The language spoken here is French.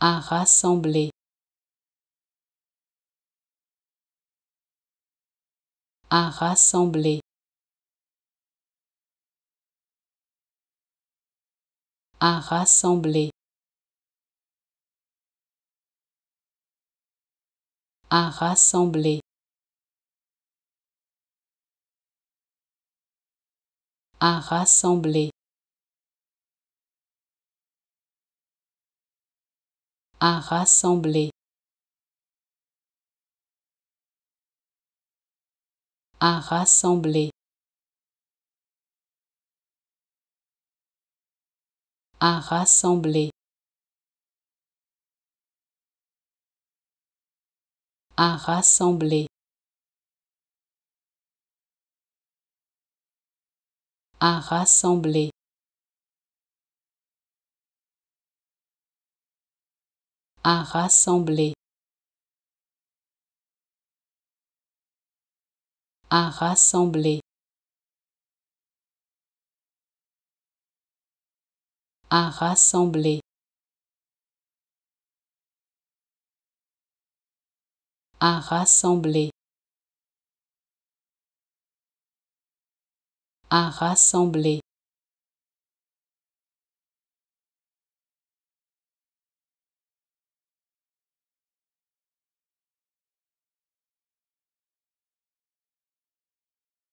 à rassembler. À rassembler. À rassembler. À rassembler. À rassembler à rassembler. À rassembler. À rassembler. À rassembler. À rassembler à rassembler. À rassembler. À rassembler. À rassembler. À rassembler